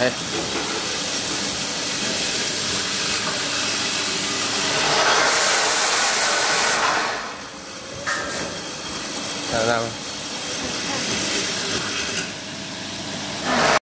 đây. Đang